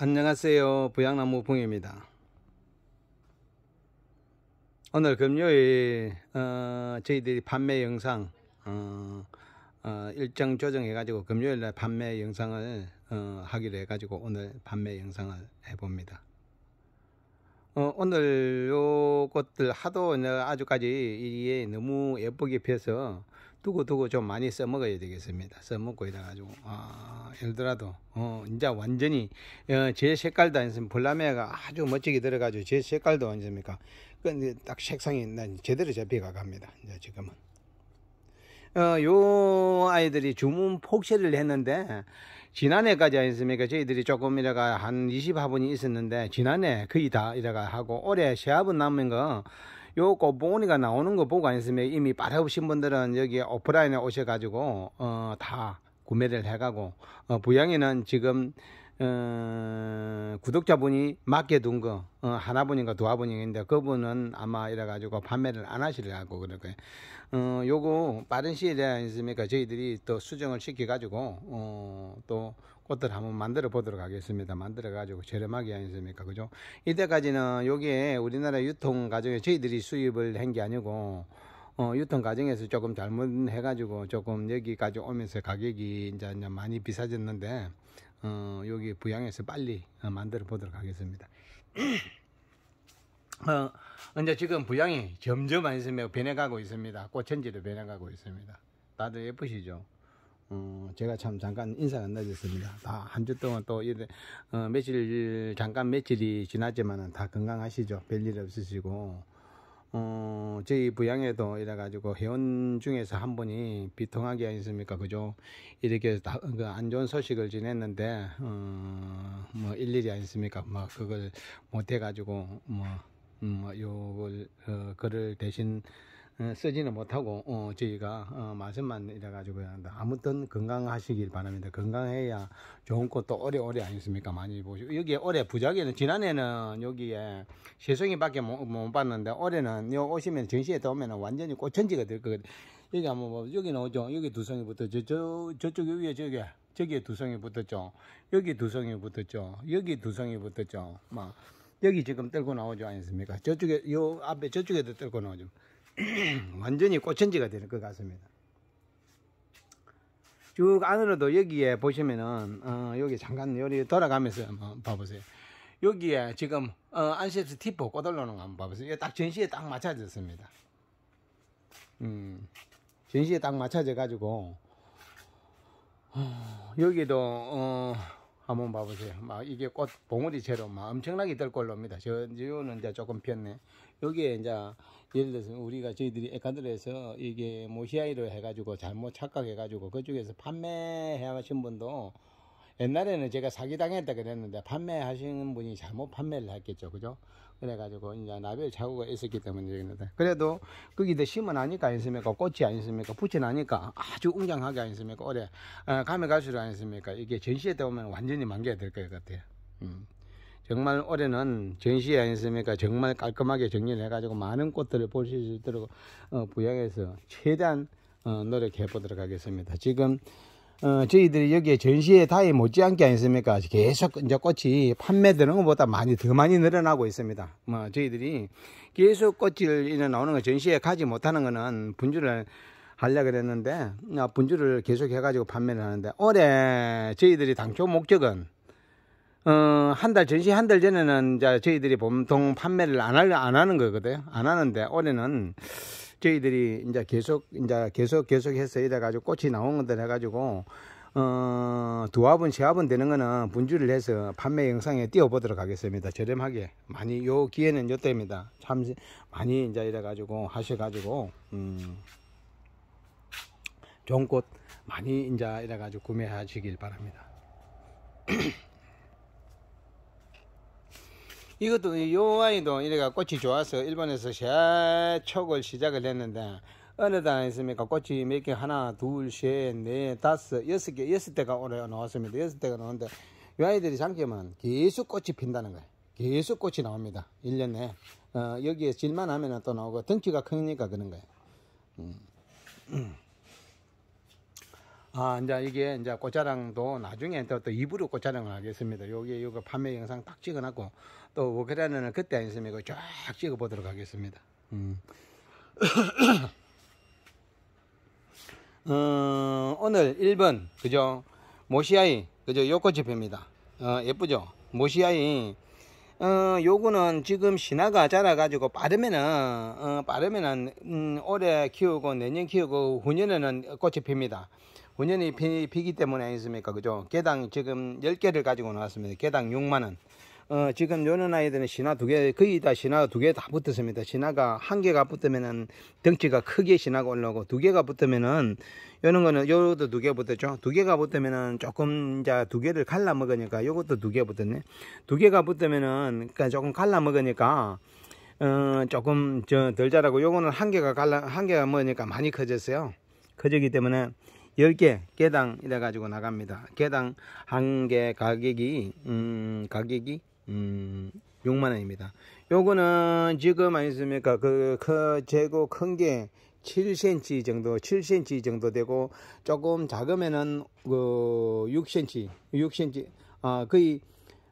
안녕하세요. 부양나무 붕입니다. 오늘 금요일 어, 저희들이 판매 영상 어, 어, 일정 조정해 가지고 금요일 날 판매 영상을 어, 하기로 해 가지고 오늘 판매 영상을 해봅니다. 어, 오늘 요것들 하도 아주까지 이게 너무 예쁘게 펴서 두고 두고 좀 많이 써먹어야 되겠습니다. 써먹고 이래가지고 아, 예를 들어도 어, 이제 완전히 어, 제 색깔도 아니면 볼라메가 아주 멋지게 들어가지고 제 색깔도 아니습니까? 근데 딱 색상이 난 제대로 잡혀가 갑니다. 이제 지금은 어, 요 아이들이 주문 폭시를 했는데 지난해까지 아니습니까? 저희들이 조금 이래가 한 20화분이 있었는데 지난해 거의 다 이래가 하고 올해 세 화분 남은 거 요 꽃봉오니가 나오는 거 보고 아니으면 이미 빨아오신 분들은 여기 오프라인에 오셔가지고 어, 다 구매를 해가고 어, 부양에는 지금 어, 구독자분이 맡겨 둔 거 어, 하나분인가 두화분인데 그분은 아마 이래가지고 판매를 안 하시려고 그럴 거예요. 어, 요거 빠른 시일에 아니습니까 저희들이 또 수정을 시켜가지고 어, 또 꽃들 한번 만들어 보도록 하겠습니다. 만들어 가지고 저렴하게 아니습니까? 그죠? 이때까지는 여기에 우리나라 유통 과정에 저희들이 수입을 한 게 아니고 어, 유통 과정에서 조금 잘못해 가지고 조금 여기까지 오면서 가격이 이제 많이 비싸졌는데 어, 여기 부양에서 빨리 어, 만들어 보도록 하겠습니다. 어, 이제 지금 부양이 점점 아니습니까? 변해가고 있습니다. 꽃천지로 변해가고 있습니다. 다들 예쁘시죠? 어, 제가 참 잠깐 인사가 늦었습니다. 다 한 주 동안 또 이래, 어, 며칠, 잠깐 며칠이 지났지만은 다 건강하시죠? 별일 없으시고, 어, 저희 부양에도 이래가지고 회원 중에서 한 분이 비통하게 아니습니까? 그죠? 이렇게 다, 그 안 좋은 소식을 지냈는데, 어, 뭐 일일이 아니습니까? 뭐 그걸 못해가지고, 뭐, 음, 뭐 요걸, 어, 글을 대신 어, 쓰지는 못하고 어, 저희가 어, 말씀만 이래가지고 아무튼 건강하시길 바랍니다. 건강해야 좋은 것도 오래오래 아니습니까? 많이 보시고 여기에 올해 부작에는 지난해는 여기에 세송이밖에 못, 못 봤는데 올해는 요 오시면 전시회 때 오면 완전히 꽃천지가 될 거거든요. 여기 한번 뭐 여기 나오죠. 여기 두 송이 붙었죠. 저 저쪽 위에 저기 저기에 두 송이 붙었죠. 여기 두 송이 붙었죠. 여기 두 송이 붙었죠. 막 여기 지금 떨고 나오죠 아니습니까? 저쪽에 요 앞에 저쪽에도 떨고 나오죠. 완전히 꽃천지가 되는 것 같습니다. 쭉 안으로도 여기에 보시면은 어, 여기 잠깐 여기 돌아가면서 한번 봐보세요. 여기에 지금 어, 안셉스 티포 꼬들러는 거 한번 봐보세요. 딱 전시에 딱 맞춰졌습니다. 음, 전시에 딱 맞춰져 가지고 어, 여기도 어, 한번 봐보세요. 막 이게 꽃 봉우리채로 막 엄청나게 들 걸로 옵니다. 저, 저는 이제 조금 폈네. 여기에 이제 예를 들어서 우리가 저희들이 에카드에서 이게 모시아이로 해가지고 잘못 착각해가지고 그쪽에서 판매해 하신 분도 옛날에는 제가 사기당했다 그랬는데 판매하시는 분이 잘못 판매를 했겠죠. 그죠? 그래가지고 이제 나별 자구가 있었기 때문에 그랬는데 그래도 거기다 심어나니까 아니습니까? 꽃이 아니습니까? 붙여나니까 아주 웅장하게 아니습니까? 올해 어, 가면 갈수록 아니습니까? 이게 전시회 때 오면 완전히 만개가 될 것 같아요. 음. 정말 올해는 전시회 아니습니까? 정말 깔끔하게 정리를 해가지고 많은 꽃들을 볼 수 있도록 어, 부양해서 최대한 어, 노력해 보도록 하겠습니다. 지금 어, 저희들이 여기에 전시회 다이 못지않게 아니습니까? 계속 이제 꽃이 판매되는 것보다 많이 더 많이 늘어나고 있습니다. 뭐 저희들이 계속 꽃이 일어 나오는 거 전시회 가지 못하는 거는 분주를 하려 그랬는데 아, 분주를 계속 해가지고 판매를 하는데 올해 저희들이 당초 목적은 어, 한 달, 전시 한 달 전에는 이제 저희들이 보통 판매를 안, 할, 안 하는 거거든요. 안 하는데 올해는 저희들이 이제 계속, 이제 계속, 계속 해서 이래 가지고 꽃이 나온 것들 해가지고, 어, 두 화분, 세 화분 되는 거는 분주를 해서 판매 영상에 띄워보도록 하겠습니다. 저렴하게. 많이, 요 기회는 요때입니다. 참, 많이 이제 이래 가지고 하셔가지고, 음, 좋은 꽃 많이 이제 이래 가지고 구매하시길 바랍니다. 이것도 요 아이도 이래가 꽃이 좋아서 일본에서 새촉을 시작을 했는데 어느 달 있습니까? 꽃이 몇 개? 하나 둘 셋 넷 다섯 여섯 개 여섯 대가 올해 나왔습니다. 여섯 대가 나오는데 이 아이들이 장점은 계속 꽃이 핀다는 거예요. 계속 꽃이 나옵니다. 1년에. 어, 여기에 질만 하면 또 나오고 덩치가 크니까 그런 거예요. 음. 아, 이제 이게 이제 꽃자랑도 나중에 또, 또 입으로 꽃자랑을 하겠습니다. 여기 요거 판매 영상 딱 찍어놨고 또 워크라는 그때 아니습니까? 쫙 찍어 보도록 하겠습니다. 음. 어, 오늘 1번 그죠? 모시아이 그죠? 요꽃집입니다. 어, 예쁘죠? 모시아이 어, 요거는 지금 신화가 자라가지고 빠르면은, 어, 빠르면은, 음, 올해 키우고 내년 키우고 후년에는 꽃이 핍니다. 후년이 피, 피기 때문에 아니습니까? 그죠? 개당 지금 10개를 가지고 나왔습니다. 개당 6만원. 어, 지금 요는 아이들은 신화 두 개, 거의 다 신화 두 개 다 붙었습니다. 신화가 한 개가 붙으면은 덩치가 크게 신화가 올라오고 두 개가 붙으면은 요는 거는 요것도 두 개 붙었죠. 두 개가 붙으면은 조금 이제 두 개를 갈라 먹으니까 요것도 두 개 붙었네. 두 개가 붙으면은 그러니까 조금 갈라 먹으니까 어, 조금 저 덜 자라고 요거는 한 개가 갈라 한 개가 먹으니까 많이 커졌어요. 커졌기 때문에 10개 개당 이래 가지고 나갑니다. 개당 한 개 가격이 음 가격이 음, 6만 원입니다. 요거는 지금 아니습니까? 그, 그 재고 큰 게 7cm 정도, 7cm 정도 되고 조금 작으면은 그 6cm, 6cm, 아 거의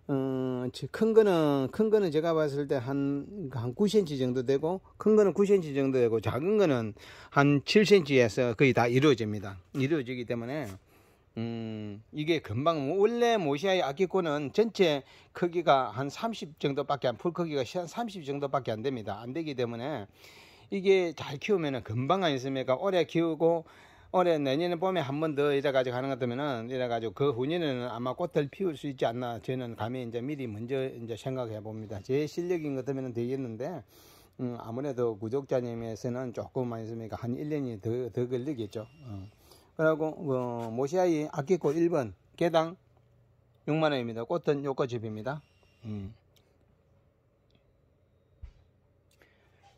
어, 큰 거는 큰 거는 제가 봤을 때 한 한 9cm 정도 되고 큰 거는 9cm 정도 되고 작은 거는 한 7cm에서 거의 다 이루어집니다. 이루어지기 때문에 음, 이게 금방 원래 모시아의 아기코는 전체 크기가 한 30 정도밖에 안, 풀 크기가 한 30 정도밖에 안 됩니다. 안 되기 때문에 이게 잘 키우면은 금방 아니습니까? 오래 키우고 올해 내년에 봄에 한 번 더 이래 가지고 하는 것 같으면은 이래 가지고 그 후년에는 아마 꽃을 피울 수 있지 않나 저는 감히 이제 미리 먼저 이제 생각해 봅니다. 제 실력인 것 같으면 되겠는데 음, 아무래도 구독자님에서는 조금 아니습니까? 한 1년이 더, 더 걸리겠죠. 어. 그리고 어, 모시아이 아끼꽃 1번 개당 6만원입니다. 꽃은 요꽃집입니다. 음.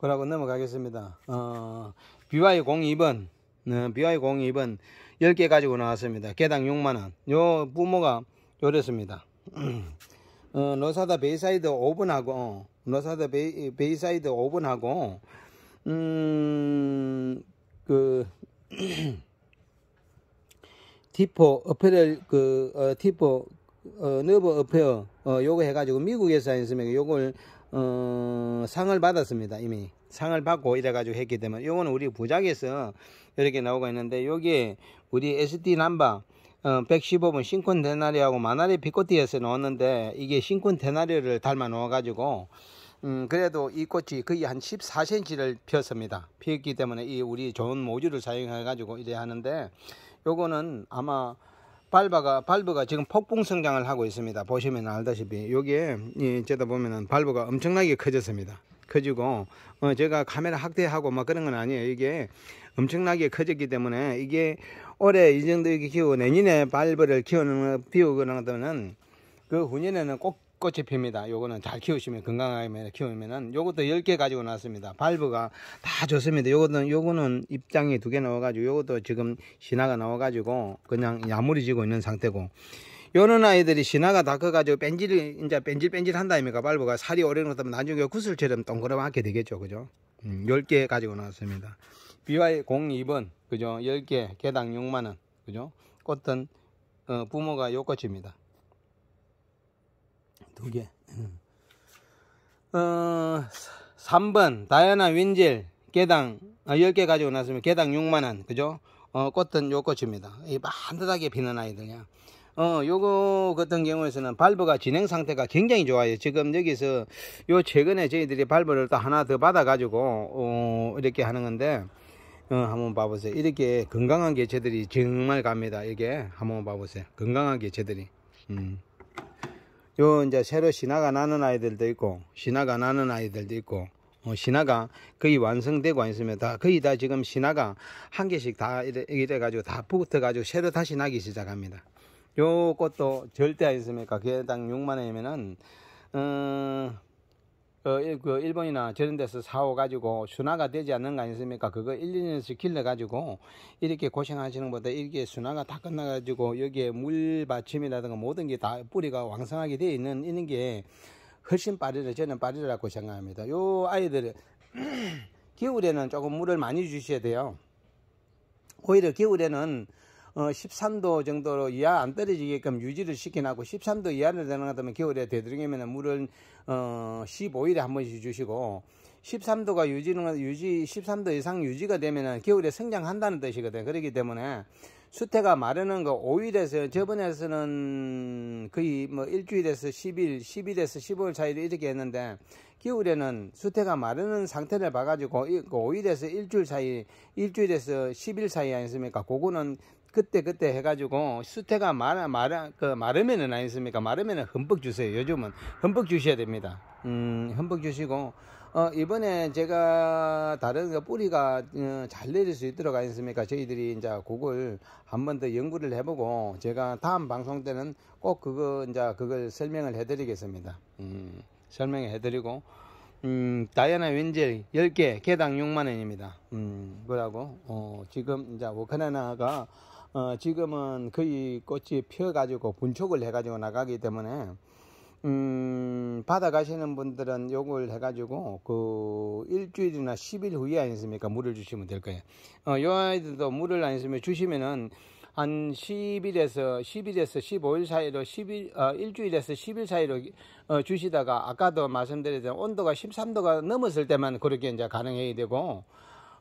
그러고 넘어가겠습니다. 어, BY 02번 어, BY 02번 10개 가지고 나왔습니다. 개당 6만원 요 부모가 요랬습니다. 어, 노사다 베이사이드 5분하고 어, 노사다 베이, 베이사이드 5분하고 음, 그 티포 어페럴 그 어, 티포 어, 너버 어페어 어, 요거 해가지고 미국에서 했으면 요걸 어, 상을 받았습니다 이미 상을 받고 이래가지고 했기 때문에 요거는 우리 부작에서 이렇게 나오고 있는데 여기에 우리 SD 남바 어, 115번 신콘 데나리하고 마나리 피코티에서 나왔는데 이게 신콘 데나리를 닮아 놓아가지고 음, 그래도 이 꽃이 거의 한 14cm를 피었습니다. 피었기 때문에 이 우리 좋은 모주를 사용해가지고 이래 하는데 요거는 아마 발바가 발브가 지금 폭풍 성장을 하고 있습니다. 보시면 알다시피 여기에 이 제다 보면은 발브가 엄청나게 커졌습니다. 커지고 어 제가 카메라 확대하고 막 그런 건 아니에요. 이게 엄청나게 커졌기 때문에 이게 올해 이 정도 이렇게 키우고 내년에 발브를 키우는 비우거나 하면은 그 후년에는 꼭 꽃이 핍니다. 요거는 잘 키우시면 건강하게 키우면은 요것도 10개 가지고 나왔습니다. 발브가 다 좋습니다. 요거는 요거는 입장이 두 개 나와 가지고 요것도 지금 신화가 나와 가지고 그냥 야무리지고 있는 상태고. 요런 아이들이 신화가 다 커 가지고 뺀질 이제 뺀질뺀질 한다입니까? 발브가 살이 오래 놓다면 나중에 구슬처럼 동그랗게 되겠죠. 그죠? 음, 10개 가지고 나왔습니다. BY 02번 그죠? 10개 개당 6만 원 그죠? 꽃은 어, 부모가 요 꽃입니다 두 개. 어, 3번 다이아나 윈젤 개당 아, 10개 가지고 나서면 개당 6만원 그죠 어, 꽃은 요 꽃입니다 이 반듯하게 피는 아이들이야 어, 요거 같은 경우에서는 발브가 진행 상태가 굉장히 좋아요. 지금 여기서 요 최근에 저희들이 발브를 또 하나 더 받아가지고, 어, 이렇게 하는 건데, 어, 한번 봐보세요. 이렇게 건강한 개체들이 정말 갑니다. 이게 한번 봐보세요. 건강한 개체들이. 음. 요 이제 새로 신화가 나는 아이들도 있고 신화가 나는 아이들도 있고 어, 신화가 거의 완성되고 있으면 다 거의 다 지금 신화가 한 개씩 다 이래, 이래 가지고 다 붙어 가지고 새로 다시 나기 시작합니다. 요 꽃도 절대 아니습니까? 개당 6만 원이면은 어, 그, 그 일본이나 저런 데서 사오 가지고 순화가 되지 않는 거 아니습니까? 그거 1, 2년씩 길러 가지고 이렇게 고생하시는 것보다 이렇게 순화가 다 끝나 가지고 여기에 물 받침이라든가 모든 게 다 뿌리가 왕성하게 되어 있는 있는 게 훨씬 빠르다 저는 빠르다고 생각합니다. 요 아이들 겨울에는 조금 물을 많이 주셔야 돼요. 오히려 겨울에는 어, 13도 정도로 이하 안 떨어지게끔 유지를 시켜놨고 13도 이하를 되는 것 같으면 겨울에 되도록이면 물을 어, 15일에 한 번씩 주시고 13도가 유지는 유지 13도 이상 유지가 되면은 겨울에 성장한다는 뜻이거든. 그렇기 때문에 수태가 마르는 거 5일에서 저번에서는 거의 뭐 일주일에서 10일, 10일에서 15일 사이로 이렇게 했는데 겨울에는 수태가 마르는 상태를 봐가지고 5일에서 그 일주일 사이, 일주일에서 10일 사이 아니습니까? 그거는 그때 그때 해가지고 수태가 마르 마르 그 마르면은 아니습니까? 마르면은 흠뻑 주세요. 요즘은 흠뻑 주셔야 됩니다. 음, 흠뻑 주시고 어, 이번에 제가 다른 그 뿌리가 어, 잘 내릴 수 있도록 하겠습니까? 저희들이 이제 그걸 한 번 더 연구를 해보고 제가 다음 방송 때는 꼭 그거 이제 그걸 설명을 해드리겠습니다. 음, 설명해 드리고 음, 다이아나 윈젤 10개 개당 6만원입니다. 음, 뭐라고? 어, 지금 이제 워카나나가 어, 지금은 거의 꽃이 피어가지고 분촉을 해가지고 나가기 때문에 음, 받아가시는 분들은 요걸 해가지고, 그, 일주일이나 10일 후에 아니습니까? 물을 주시면 될 거예요. 어, 요 아이들도 물을 아니으면 주시면은, 한 10일에서, 10일에서 15일 사이로, 10일, 어, 일주일에서 10일 사이로, 어, 주시다가, 아까도 말씀드렸던 온도가 13도가 넘었을 때만 그렇게 이제 가능해야 되고,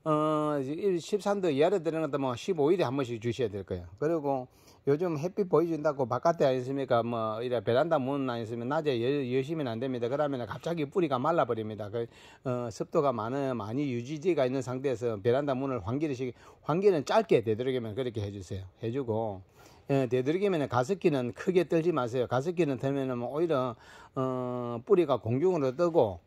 어, 13도 이하로 들어가다 뭐 15일에 한 번씩 주셔야 될 거예요. 그리고, 요즘 햇빛 보여준다고 바깥에 아니습니까? 뭐, 이래 베란다 문 아니으면 낮에 여, 여시면 안 됩니다. 그러면 갑자기 뿌리가 말라버립니다. 그, 어, 습도가 많은, 많이 유지지가 있는 상태에서 베란다 문을 환기를 시, 환기는 짧게 되도록이면 그렇게 해주세요. 해주고, 예, 되도록이면 가습기는 크게 떨지 마세요. 가습기는 들면은 뭐 오히려, 어, 뿌리가 공중으로 뜨고,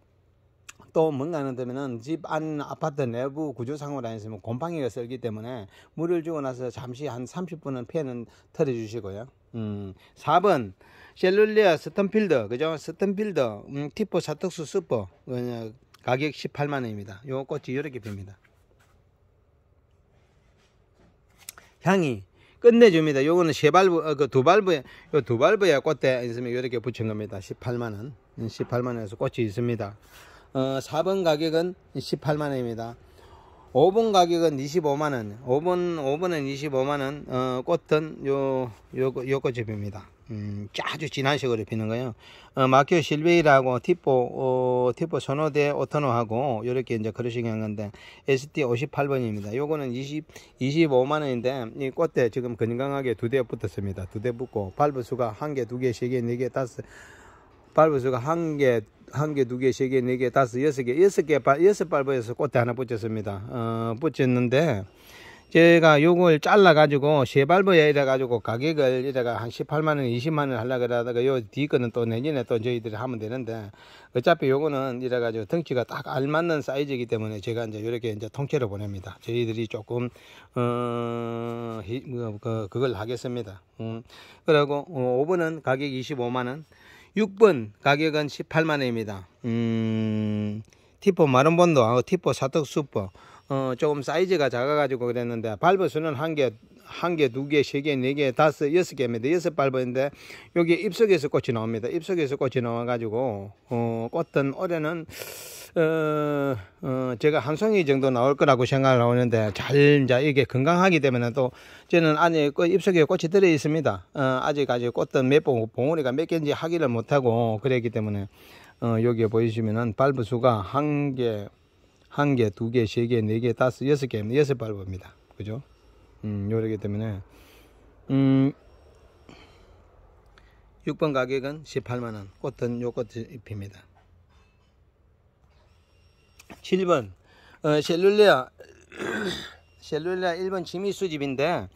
또 뭔가 하는 데면은 집 안 아파트 내부 구조상으로 아니으면 곰팡이가 썰기 때문에 물을 주고 나서 잠시 한 30분은 폐는 털어 주시고요. 음, 4번 셀룰리아 스턴필더 그죠? 스턴필더 음, 티포 사특수 스퍼 어, 가격 18만 원입니다. 요 꽃이 이렇게 핍니다. 향이 끝내줍니다. 요거는 세 발브, 어, 그두 발브에, 요 두 발브에 꽃대 있으면 이렇게 붙인 겁니다. 18만원. 18만원에서 꽃이 있습니다. 어, 4번 가격은 18만원입니다. 5번 가격은 25만원. 5번, 5번은 25만원. 어, 꽃은 요, 요, 요 꽃집입니다. 음, 아주 진한 식으로 피는 거예요. 어, 마키오 실베이라고 티포, 어, 티포 선호대 오토노하고, 요렇게 이제 그러시게 한 건데, ST 58번입니다. 요거는 20, 25만원인데, 이 꽃대 지금 건강하게 두 대 붙었습니다. 두 대 붙고, 발브 수가 한 개, 두 개, 세 개, 네 개, 다섯, 발브 수가 한 개, 한 개, 두 개, 세 개, 네 개, 다섯, 여섯 개, 여섯 개, 여섯 발부에서 꽃대 하나 붙였습니다. 어, 붙였는데, 제가 요걸 잘라가지고, 세 발부에 이래가지고 가격을 이래가 한 18만원, 20만원 하려고 그러다가 요 뒤 거는 또 내년에 또 저희들이 하면 되는데, 어차피 요거는 이래가지고 덩치가 딱 알맞는 사이즈이기 때문에 제가 이제 이렇게 이제 통째로 보냅니다. 저희들이 조금, 어, 뭐, 그, 그걸 하겠습니다. 음, 그리고, 어, 5번은 가격 25만원. 6번 가격은 18만원입니다. 음, 티포 마른본도 티포 사떡 슈퍼 어, 조금 사이즈가 작아가지고 그랬는데 발버수는 한 개, 한 개, 두 개, 세 개, 네 개, 다섯, 여섯 개입니다. 여섯 발버인데 여기 잎속에서 꽃이 나옵니다. 잎속에서 꽃이 나와가지고 어, 꽃은 올해는 어, 어, 제가 한 송이 정도 나올 거라고 생각을 하는데 잘 이제 이게 건강하기 때문에 또 저는 안에 그 잎속에 꽃이 들어 있습니다. 어, 아직 아직 꽃은 몇 봉, 봉오리가 몇 개인지 하기를 못하고 그랬기 때문에 어, 여기에 보이시면은 발부 수가 한 개, 한 개, 두 개, 세 개, 네 개, 다섯, 여섯 개, 여섯 발부입니다. 그죠? 음, 요러기 때문에 음, 6번 가격은 18만원, 꽃은 요꽃 잎입니다. 7번 어, 셀룰레아 셀룰레아 1번 지미 수집인데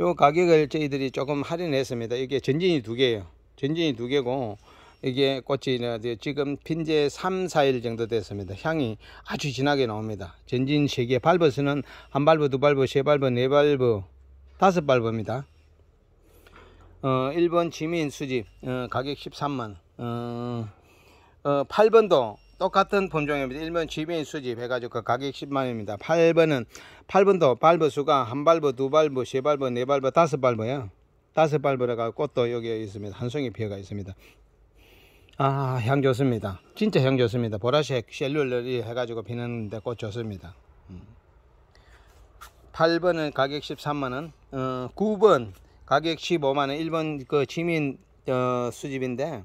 요 가격을 저희들이 조금 할인했습니다. 이게 전진이 두 개예요. 전진이 두 개고 이게 꽃이 지금 핀제 3, 4일 정도 됐습니다. 향이 아주 진하게 나옵니다. 전진 3개, 발버스는 한 발버, 두 발버, 세 발버, 네 발버, 다섯 발버입니다. 어, 1번 지민 수집 어, 가격 13만 어, 어, 8번도 똑같은 품종입니다. 1번 지배인 수집 해가지고 그 가격 10만원입니다. 8번은 8번도 발버 수가 한 발버, 두 발버, 세 발버, 네 발버, 다섯 발버요. 다섯 발버가 꽃도 여기 있습니다. 한 송이 피어가 있습니다. 아, 향 좋습니다. 진짜 향 좋습니다. 보라색 셀룰러리 해가지고 피는데 꽃 좋습니다. 음. 8번은 가격 13만원 어, 9번 가격 15만원 1번 그 지민 어, 수집인데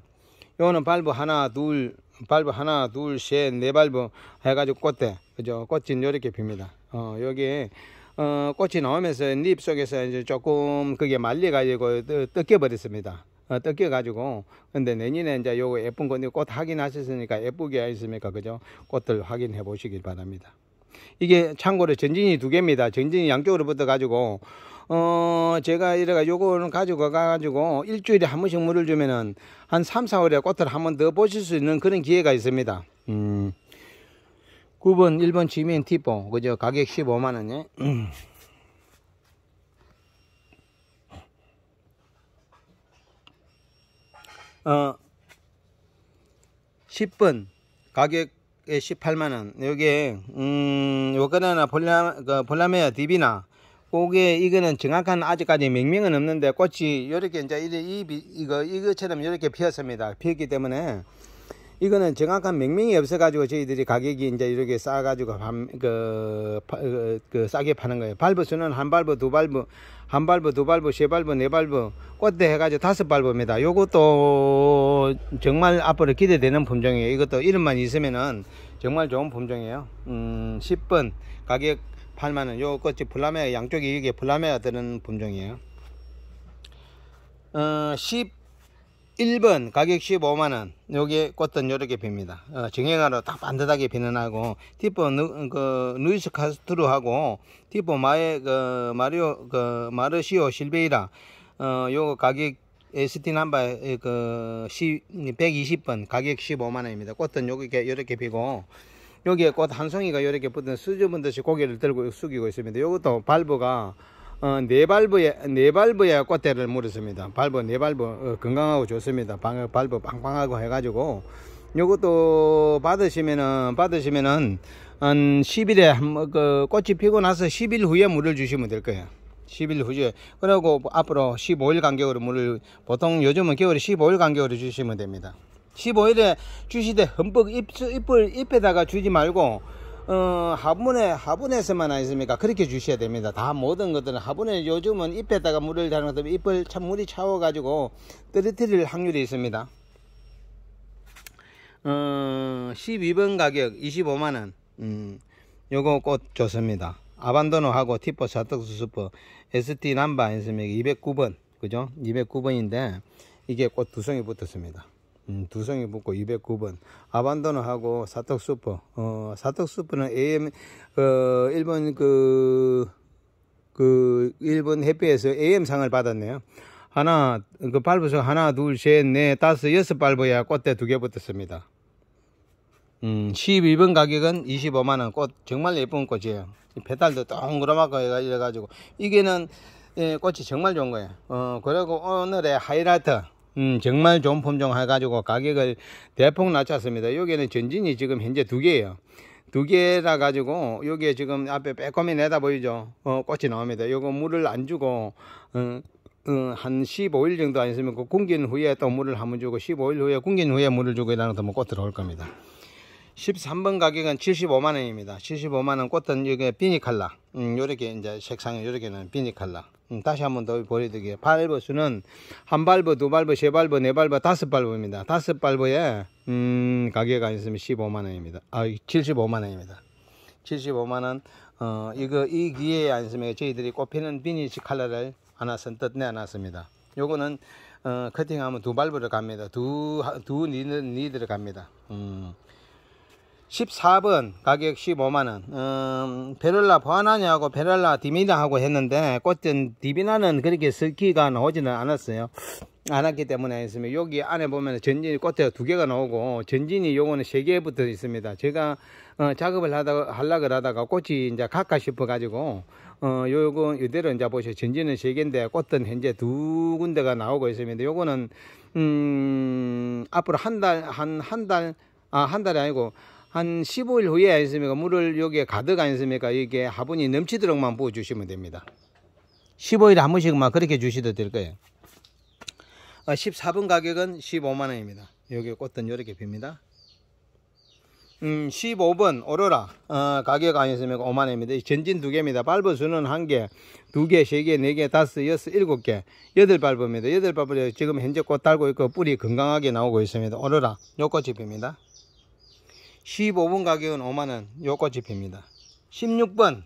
요거는 발부 하나 둘 발부 하나 둘 셋 네 발부 해가지고 꽃대 그죠 꽃이 요렇게 핍니다 어 여기 어 꽃이 나오면서 잎 속에서 이제 조금 그게 말려 가지고 뜯겨 버렸습니다 어, 뜯겨 가지고 근데 내년에 이제 요거 예쁜 건데 꽃 확인하셨으니까 예쁘게 했습니까 그죠 꽃들 확인해 보시길 바랍니다 이게 참고로 전진이 두 개입니다 전진이 양쪽으로 붙어 가지고 어, 제가 이래가 요거는 가지고 가 가지고 일주일에 한 번씩 물을 주면은 한 3, 4월에 꽃을 한 번 더 보실 수 있는 그런 기회가 있습니다. 음. 9번, 1번 지민 티포. 그죠? 가격 15만원에. 어, 10번 가격에 18만원. 여기에, 음, 요거나 볼라, 그 볼라메아 디비나 그게 이거는 정확한 아직까지 명명은 없는데 꽃이 이렇게 이제 이 이거 이거처럼 이렇게 피었습니다. 피었기 때문에 이거는 정확한 명명이 없어가지고 저희들이 가격이 이제 이렇게 싸가지고 그, 그, 그 싸게 파는 거예요. 발브수는 한 발브, 두 발브, 한 발브, 두 발브, 세 발브, 네 발브, 꽃대 해가지고 다섯 발브입니다. 요것도 정말 앞으로 기대되는 품종이에요. 이것도 이름만 있으면은 정말 좋은 품종이에요. 음, 10번 가격 8만원 요 꽃이 플라메 양쪽이 이게 플라메가 드는 품종이에요 어, 11번 가격 15만원 여기 꽃은 요렇게 핍니다 어, 정형화로 딱 반듯하게 피는 하고 티포 누, 그, 누이스 카스트루하고 티포 마에 그 마리오 그 마르시오 실베이라 어, 요거 가격 ST 남바 그 120번 가격 15만원입니다 꽃은 요렇게 요렇게 피고 여기에 꽃 한 송이가 이렇게 붙은 수줍은 듯이 고개를 들고 숙이고 있습니다. 이것도 발브가 어, 네 발브에 네 발브에 꽃대를 물었습니다. 발브 네 발브 어, 건강하고 좋습니다. 방, 발브 빵빵하고 해가지고 이것도 받으시면은 받으시면은 한 10일에 한, 그 꽃이 피고 나서 10일 후에 물을 주시면 될 거예요. 10일 후에 그리고 앞으로 15일 간격으로 물을 보통 요즘은 겨울에 15일 간격으로 주시면 됩니다. 15일에 주시되 흠뻑 잎, 잎을 잎에다가 주지 말고 어, 화분에 화분에서만 아니습니까? 그렇게 주셔야 됩니다. 다 모든 것들은 화분에 요즘은 잎에다가 물을 달아놓으면 잎을 참 물이 차워 가지고 떨어뜨릴 확률이 있습니다. 어, 12번 가격 25만원. 음, 요거 꽃 좋습니다. 아반도노하고 티포 사떡수 슈퍼 ST 남바 있습니까? 209번. 그죠? 209번인데 이게 꽃 두성이 붙었습니다 음, 두성이 붙고 209번. 아반도노하고 사떡수퍼 어, 사떡수퍼는 AM 어, 일본 그, 그 일본 해피에서 AM상을 받았네요. 하나 그 발부서 하나 둘셋넷 다섯 여섯 발부야 꽃대 두 개 붙었습니다. 음, 12번 가격은 25만원 꽃. 정말 예쁜 꽃이에요. 페달도 동그랗고 해가지고. 이게는 예, 꽃이 정말 좋은 거예요. 어, 그리고 오늘의 하이라이트 음, 정말 좋은 품종 해가지고 가격을 대폭 낮췄습니다. 여기는 전진이 지금 현재 두 개예요. 두 개라 가지고 여기에 지금 앞에 빼꼼히 내다 보이죠. 어, 꽃이 나옵니다. 요거 물을 안 주고 어, 어, 한 15일 정도 아니으면 그 굶긴 후에 또 물을 한번 주고 15일 후에 굶긴 후에 물을 주고 이러면 또꽃 들어올 겁니다. 13번 가격은 75만원입니다. 75만원 꽃은 이게 비니칼라. 음, 요렇게 이제 색상이 요렇게는 비니칼라. 음, 다시 한 번 더 보여드릴게요. 발버 수는 한 발버, 두 발버, 세 발버, 네 발버, 다섯 발버입니다. 다섯 발버에, 음, 가격 안 있으면 15만 원입니다. 아, 75만 원입니다. 75만 원. 어, 이거, 이 기회에 안 있으면 저희들이 꽃피는 비니시 칼라를 하나 선뜻 내놨습니다. 요거는, 어, 커팅하면 두 발버를 갑니다. 두, 두 니들, 니들을 갑니다. 음. 14번 가격 15만원. 음, 베를라 보아나냐하고 베를라 디미나하고 했는데 꽃전 디비나는 그렇게 슬기가 나오지는 않았어요. 않았기 때문에 했으면 여기 안에 보면 전진이 꽃에 두 개가 나오고 전진이 요거는 세 개 붙어 있습니다. 제가 어, 작업을 하다가 하려고 하다가 꽃이 이제 갈까 싶어 가지고 어 요거 이대로 이제 보시죠 전진은 세 개인데 꽃은 현재 두 군데가 나오고 있습니다. 요거는 음 앞으로 한 달 한 한 달 아 한 달이 아니고 한 15일 후에 아니습니까? 물을 여기에 가득 아니습니까? 이게 화분이 넘치도록만 부어 주시면 됩니다. 15일에 한 번씩만 그렇게 주시도 될 거예요. 14분 어, 가격은 15만원입니다. 여기 꽃은 이렇게 핍니다. 음, 15번 오로라 어, 가격 아니었습니까? 5만원입니다. 전진 두 개입니다. 발버 수는 한개 두개 세개 네개 다섯 여섯 일곱 개 여덟 발버입니다. 여덟 발버 지금 현재 꽃 달고 있고 뿌리 건강하게 나오고 있습니다. 오로라 요 꽃이 핍니다 15번 가격은 5만원 요 꽃이 핍니다. 16번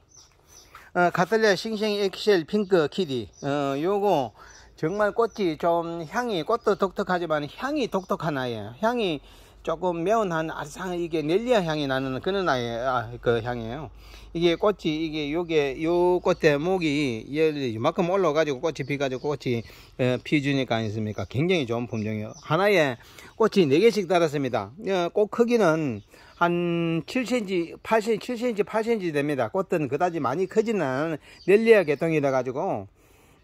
어, 카탈리아 싱싱 엑셀 핑크 키디. 어, 요거 정말 꽃이 좀 향이 꽃도 독특하지만 향이 독특한 아이예요. 향이 조금 매운 한 아삭한 이게 넬리아 향이 나는 그런 아이 아, 그 향이에요. 이게 꽃이 이게 요게 요 꽃에 목이 이만큼 올라가지고 꽃이 피가지고 꽃이 에, 피주니까 아니습니까? 굉장히 좋은 품종이에요. 하나에 꽃이 4개씩 달았습니다. 어, 꽃 크기는 한 7cm, 8cm, 7cm, 8cm 됩니다. 꽃은 그다지 많이 크지는 넬리아 계통이라 가지고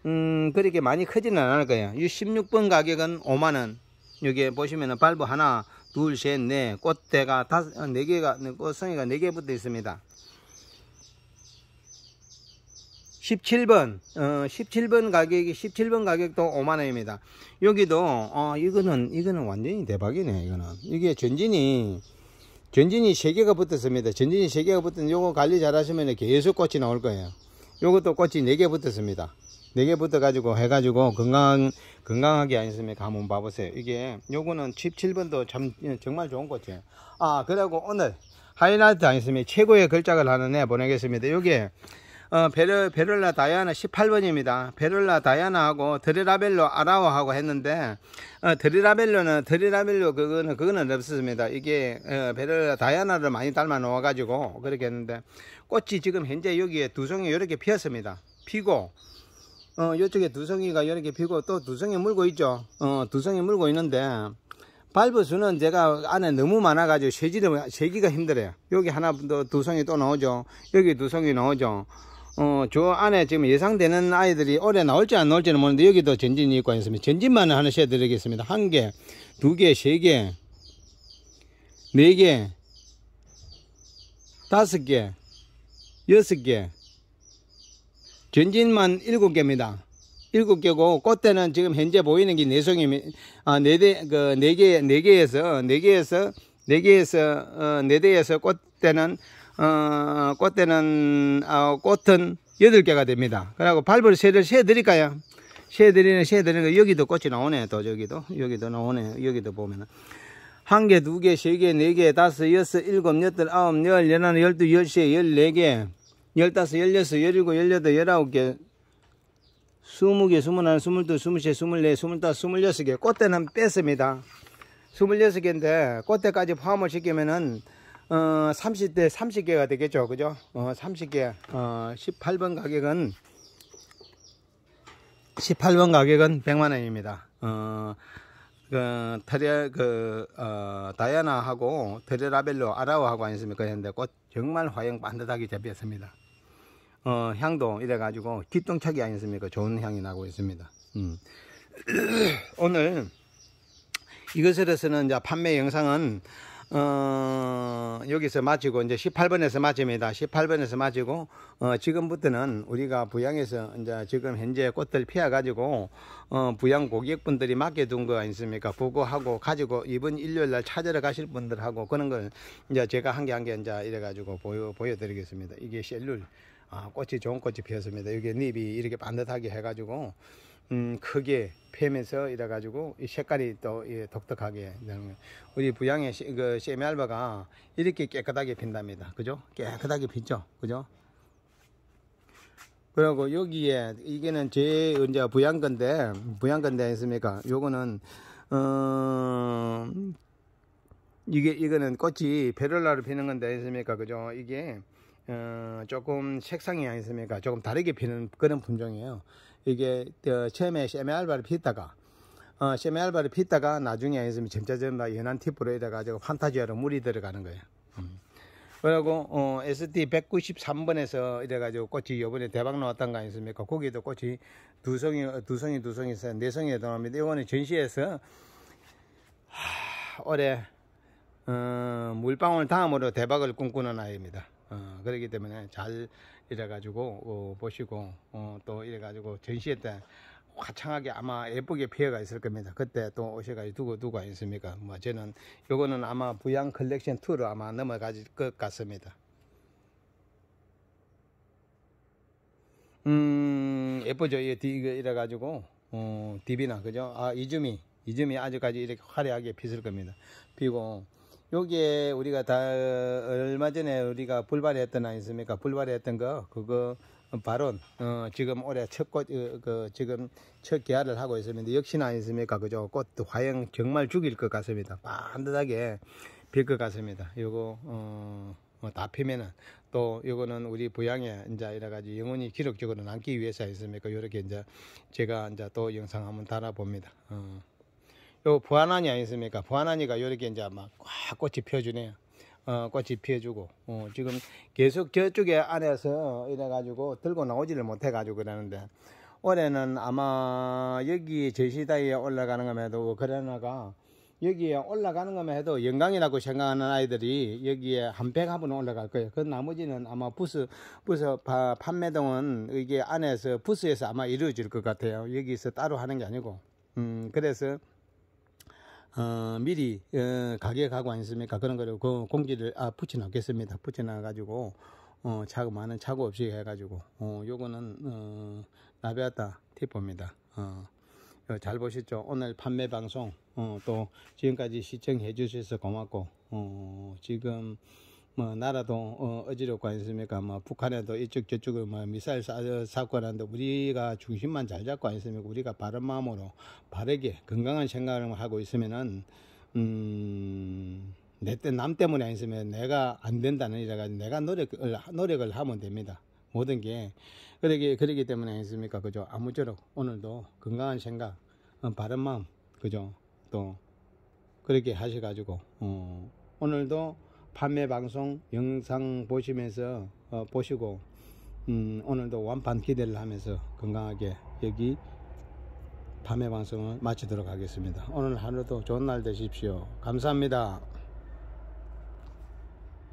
음 그렇게 많이 크지는 않을 거예요. 이 16번 가격은 5만 원. 여기 보시면은 발부 하나, 둘, 셋, 넷, 꽃대가 다섯, 네 개가, 꽃송이가 네 개 붙어 있습니다. 17번, 어, 17번 가격이, 17번 가격도 5만원입니다. 여기도, 어, 이거는, 이거는 완전히 대박이네, 이거는. 이게 전진이, 전진이 3개가 붙었습니다. 전진이 3개가 붙은 요거 관리 잘 하시면 계속 꽃이 나올 거예요. 요것도 꽃이 4개 붙었습니다. 4개 붙어 가지고 해가지고 건강 건강하게 아니습니까 한번 봐보세요 이게 요거는 17번도 참 정말 좋은 꽃이에요 아 그리고 오늘 하이라이트 아니습니까 최고의 걸작을 하는 애 보내겠습니다 요게 어, 베르, 베를라 다이아나 18번입니다. 베를라 다이아나하고 드리라벨로 아라오하고 했는데, 어, 드리라벨로는, 드리라벨로 그거는, 그거는 없었습니다. 이게, 어, 베를라 다이아나를 많이 닮아 놓아 가지고, 그렇게 했는데, 꽃이 지금 현재 여기에 두 송이 이렇게 피었습니다. 피고, 어, 이쪽에 두 송이가 이렇게 피고, 또두 송이 물고 있죠. 어, 두 송이 물고 있는데, 발버수는 제가 안에 너무 많아가지고 세지를, 세기가 힘들어요. 여기 하나, 두 송이 또 나오죠. 여기 두 송이 나오죠. 어, 저 안에 지금 예상되는 아이들이 올해 나올지 안 나올지는 모르는데 여기도 전진이 있고 있습니다. 전진만 하나 씌워드리겠습니다. 한 개, 두 개, 세 개, 네 개, 다섯 개, 여섯 개, 전진만 일곱 개입니다. 일곱 개고 꽃대는 지금 현재 보이는 게네 송이 아, 네 대, 그, 네 개, 네 개에서, 네 개에서, 네 개에서, 어, 네 대에서 꽃대는 어, 꽃대는 어, 꽃은 8개가 됩니다. 그리고 발벌 새를 새 드릴까요? 새 드리는 새 드리는 거 여기도 꽃이 나오네 또 저기도 여기도 나오네 여기도 보면은 한 개, 두 개, 세 개, 네 개, 다섯, 여섯, 일곱, 여덟, 아홉, 열, 열하나, 열두, 열세, 열네 개, 열다섯, 열여섯, 열일곱, 열여덟, 열아홉 개, 스무 개, 스물하나, 스물둘, 스물세, 스물네, 스물다섯, 스물여섯 개 꽃대는 뺐습니다. 스물여섯 개인데 꽃대까지 포함을 시키면은 어, 30대 30개가 되겠죠. 그죠? 어, 30개. 어, 18번 가격은 18번 가격은 100만 원입니다. 어, 그, 테레, 그, 어, 다이아나하고 테레라벨로 아라오하고 아니습니까? 했는데 꽃 정말 화형 반듯하게 잡혔습니다. 어, 향도 이래가지고 뒷동착이 아니습니까? 좋은 향이 나고 있습니다. 음. 오늘 이것으로서는 이제 판매 영상은 어, 여기서 마치고 이제 18번에서 마칩니다. 18번에서 마치고 어, 지금부터는 우리가 부양에서 이제 지금 현재 꽃들 피워 가지고 어, 부양 고객분들이 맡겨둔 거 아니습니까? 그거 하고 가지고 이번 일요일 날 찾으러 가실 분들하고 그런 걸 이제 제가 한개 한 개 이제 이래 가지고 보여 보여 드리겠습니다. 이게 셀룰 아, 꽃이 좋은 꽃이 피었습니다. 여기 잎이 이렇게 반듯하게 해 가지고 음, 크게 패면서 이래 가지고 이 색깔이 또 예, 독특하게 우리 부양의 시, 그 세미알바가 이렇게 깨끗하게 핀답니다. 그죠? 깨끗하게 핀죠. 그죠? 그리고 여기에 이게는 제 이제 부양 건데 부양 건데 있습니까? 요거는 어 이게 이거는 꽃이 베를라로 피는 건데 있습니까? 그죠? 이게 어 조금 색상이 아니습니까? 조금 다르게 피는 그런 품종이에요. 이게 어, 처음에 세메알바를 피다가 어, 세메알바를 피다가 나중에 있으면 점차점 연한 팁으로 이래 가지고 판타지아로 물이 들어가는 거예요. 음. 그리고 어, ST 193번에서 이래 가지고 꽃이 요번에 대박 나왔던 거 아니습니까? 거기도 꽃이 두 송이 두 송이 두 송이서 네 송이에 나옵니다. 이거는 전시에서 하, 올해 어, 물방울 다음으로 대박을 꿈꾸는 아이입니다. 어, 그렇기 때문에 잘 이래가지고 어, 보시고 어, 또 이래가지고 전시회 때 화창하게 아마 예쁘게 피어가 있을 겁니다. 그때 또 오셔가지고 두고 두고 아니습니까? 뭐 저는 요거는 아마 부양 컬렉션 2로 아마 넘어가질 것 같습니다. 음 예쁘죠? 이거 이래가지고 어, 디비나 그죠? 아 이즈미 이즈미 아직까지 이렇게 화려하게 피을 겁니다. 피고 여기에 우리가 다 얼마 전에 우리가 불발했던 아니습니까? 불발했던 거 그거 발언 어, 지금 올해 첫꽃 어, 그 지금 첫 개화를 하고 있습니다. 역시나 아니습니까? 그죠? 꽃도 화형 정말 죽일 것 같습니다. 반듯하게 필것 같습니다. 요거 어, 뭐다 피면은 또 요거는 우리 부양에 이제 이래 가지고 영원히 기록적으로 남기 위해서 있습니까? 요렇게 이제 제가 이제 또 영상 한번 달아 봅니다. 어. 요 부안하니 아니습니까? 부안하니가 요렇게 이제 막 꽉 꽃이 펴주네요. 어, 꽃이 피어주고, 어, 지금 계속 저쪽에 안에서 이래 가지고 들고 나오지를 못해 가지고 그러는데, 올해는 아마 여기 제시다에 올라가는 것만 해도 그러나가 여기에 올라가는 것만 해도 영광이라고 생각하는 아이들이 여기에 한 100합은 올라갈 거예요. 그 나머지는 아마 부스, 부스 판매동은 이게 안에서 부스에서 아마 이루어질 것 같아요. 여기서 따로 하는 게 아니고. 음, 그래서 어, 미리 어, 가게 가고 아니습니까? 그런 거를 그 공지를 아, 붙여놓겠습니다. 붙여놔가지고 어, 차고 많은 차고 없이 해가지고 어, 요거는 어, 나베아타 티포입니다. 어, 잘 보셨죠? 오늘 판매 방송 어, 또 지금까지 시청해 주셔서 고맙고 어, 지금 뭐 나라도 어, 어지럽고 아니습니까? 뭐 북한에도 이쪽 저쪽을 뭐 미사일 사, 사건 하는데 우리가 중심만 잘 잡고 아니습니까? 우리가 바른 마음으로 바르게 건강한 생각을 하고 있으면은 음, 내때남 때문에 아니으면 내가 안 된다는 이래가 내가 노력을 노력을 하면 됩니다. 모든 게 그러기 그러기 때문에 아니습니까? 그죠? 아무쪼록 오늘도 건강한 생각, 어, 바른 마음, 그죠? 또 그렇게 하셔가지고 어, 오늘도 판매 방송 영상 보시면서 어, 보시고 음, 오늘도 완판 기대를 하면서 건강하게 여기 판매 방송을 마치도록 하겠습니다. 오늘 하루도 좋은 날 되십시오. 감사합니다.